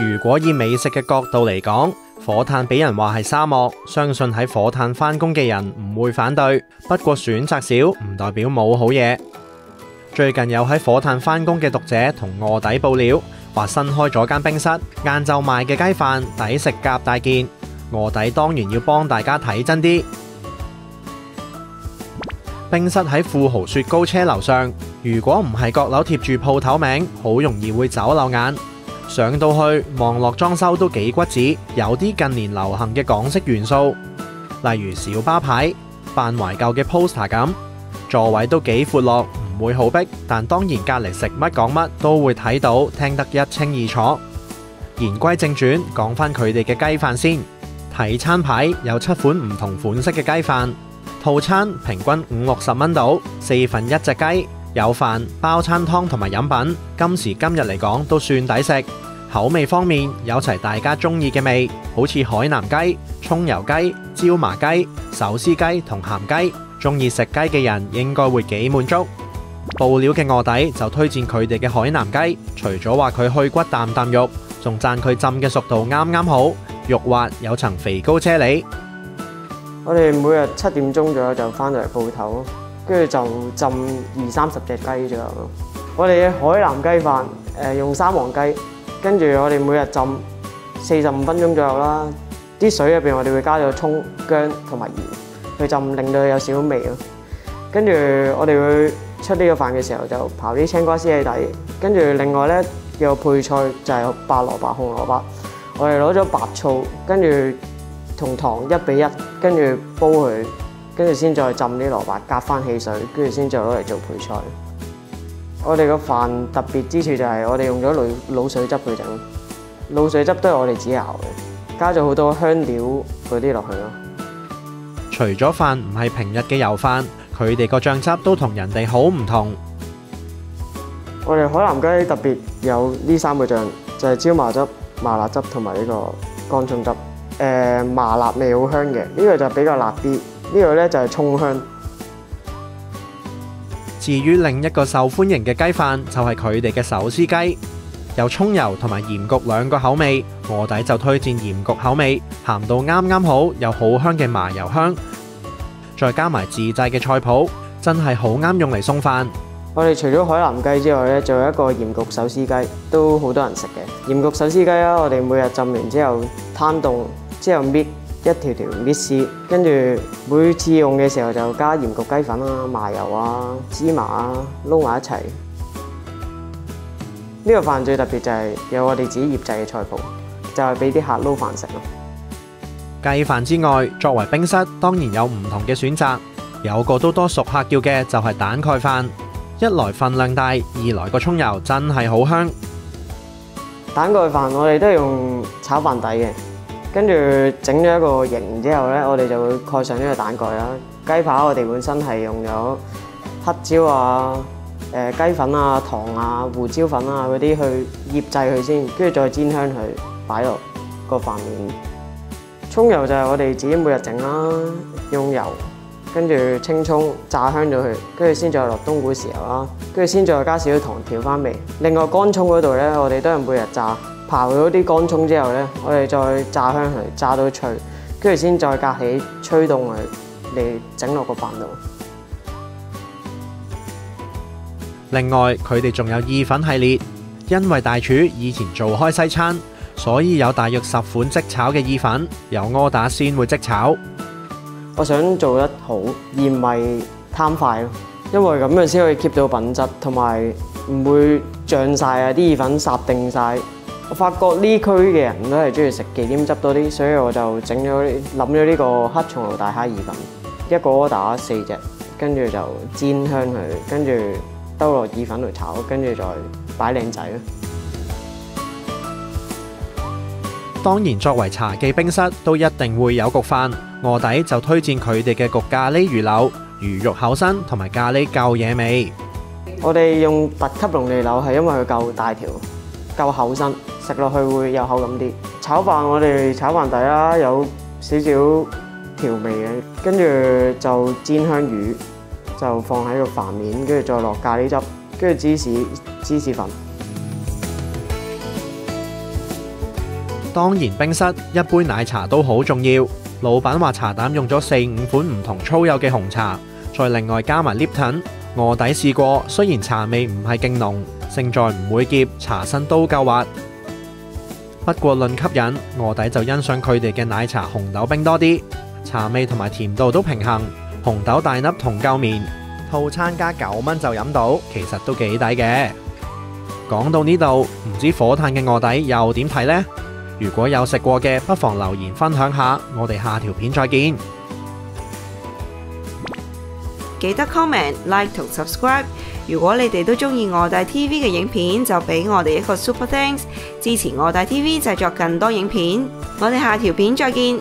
如果以美食嘅角度嚟講，火炭俾人話係沙漠，相信喺火炭返工嘅人唔會反對。不過選擇少唔代表冇好嘢。最近有喺火炭返工嘅讀者同卧底報料，話新開咗間冰室，晏晝賣嘅雞飯抵食夾大件。卧底當然要幫大家睇真啲。冰室喺富豪雪糕車樓上，如果唔係閣樓貼住鋪頭名，好容易會走漏眼。上到去望落裝修都幾骨子，有啲近年流行嘅港式元素，例如小巴牌、扮懷舊嘅 poster 咁。座位都幾闊落，唔會好逼，但當然隔離食乜講乜都會睇到，聽得一清二楚。言歸正傳，講返佢哋嘅雞飯先。睇餐牌有七款唔同款式嘅雞飯，套餐平均五六十蚊到，四份一隻雞。有飯、包餐湯同埋飲品，今時今日嚟講都算抵食。口味方面有齊大家中意嘅味，好似海南雞、葱油雞、椒麻雞、手撕雞同鹹雞。中意食雞嘅人應該會幾滿足。報料嘅臥底就推薦佢哋嘅海南雞，除咗話佢去骨啖啖肉，仲讚佢浸嘅熟度啱啱好，肉滑有層肥膏车厘。我哋每日七點鐘左右就翻到嚟鋪頭，跟住就浸二三十隻雞左右。我哋嘅海南雞飯誒用三黃雞，跟住我哋每日浸四十五分鐘左右啦。啲水入邊我哋會加咗葱、薑同埋鹽，去浸令到有少少味咯。跟住我哋會出呢個飯嘅時候就刨啲青瓜絲喺底，跟住另外咧有配菜就係白蘿蔔、紅蘿蔔。我哋攞咗白醋，跟住同糖一比一，跟住煲佢，跟住先再浸啲蘿蔔，隔翻汽水，跟住先再攞嚟做配菜。我哋個飯特別之處就係我哋用咗鹵鹵水汁去整，鹵水汁都係我哋自己熬嘅，加咗好多香料嗰啲落去咯。除咗飯唔係平日嘅油飯，佢哋個醬汁都同人哋好唔同。我哋海南雞特別有呢三個醬，就係椒麻汁、麻辣汁同埋呢個乾葱汁。誒、麻辣味好香嘅，呢、個就比較辣啲。呢、度咧就係葱香。至於另一個受歡迎嘅雞飯就係佢哋嘅手撕雞，有葱油同埋鹽焗兩個口味，卧底就推薦鹽焗口味，鹹到啱啱好，有好香嘅麻油香，再加埋自製嘅菜譜，真係好啱用嚟送飯。我哋除咗海南雞之外咧，仲有一個鹽焗手撕雞，都好多人食嘅。鹽焗手撕雞啦，我哋每日浸完之後攤凍，之後搣一條條搣絲，跟住每次用嘅時候就加鹽焗雞粉啊、麻油啊、芝麻啊撈埋一齊。呢、個飯最特別就係有我哋自己醃製嘅菜譜，就係俾啲客撈飯食咯。雞飯之外，作為冰室，當然有唔同嘅選擇。有個都多熟客叫嘅就係蛋蓋飯，一來份量大，二來個葱油真係好香。蛋蓋飯我哋都係用炒飯底嘅，跟住整咗一個形之後咧，我哋就會蓋上呢個蛋蓋啦。雞扒我哋本身係用咗黑椒啊、誒、雞粉啊、糖啊、胡椒粉啊嗰啲去醃製佢先，跟住再煎香佢，擺落個飯面。葱油就係我哋自己每日整啦，用油跟住清葱炸香咗佢，跟住先再落冬菇豉油啦，跟住先再加少少糖調翻味。另外乾葱嗰度咧，我哋都係每日炸，刨咗啲乾葱之後咧，我哋再炸香佢，炸到脆，跟住先再隔起吹凍佢嚟整落個飯度。另外，佢哋仲有意粉系列，因為大廚以前做開西餐，所以有大約十款即炒嘅意粉，有柯打先會即炒。我想做得好，而唔係貪快咯，因為咁樣先可以 keep 到品質，同埋唔會漲晒啊！啲意粉霎定晒。我發覺呢區嘅人都係中意食忌廉汁多啲，所以我就整咗呢諗咗呢個黑松露大蝦意粉，一個 order 四隻，跟住就煎香佢，跟住兜落意粉度炒，跟住再擺靚仔咯。當然，作為茶記冰室，都一定會有焗飯。卧底就推薦佢哋嘅焗咖喱魚柳，魚肉厚身同埋咖喱夠野味。我哋用特級龍利柳係因為佢夠大條、夠厚身，食落去會有口感啲。炒飯我哋炒飯底啦，有少少調味嘅，跟住就煎香魚，就放喺個飯面，跟住再落咖喱汁，跟住芝士芝士粉。當然冰室一杯奶茶都好重要。老闆話茶膽用咗四五款唔同粗幼嘅紅茶，再另外加埋 Lipton。卧底試過，雖然茶味唔係勁濃，勝在唔會澀，茶身都夠滑。不過論吸引，卧底就欣賞佢哋嘅奶茶紅豆冰多啲，茶味同埋甜度都平衡。紅豆大粒同夠面，套餐加九蚊就飲到，其實都幾抵嘅。講到呢度，唔知火炭嘅卧底又點睇呢？如果有食過嘅，不妨留言分享下。我哋下條片再見。記得 comment、like 同 subscribe。如果你哋都中意我大 TV 嘅影片，就俾我哋一个 super thanks，支持我大 TV 制作更多影片。我哋下条片再见。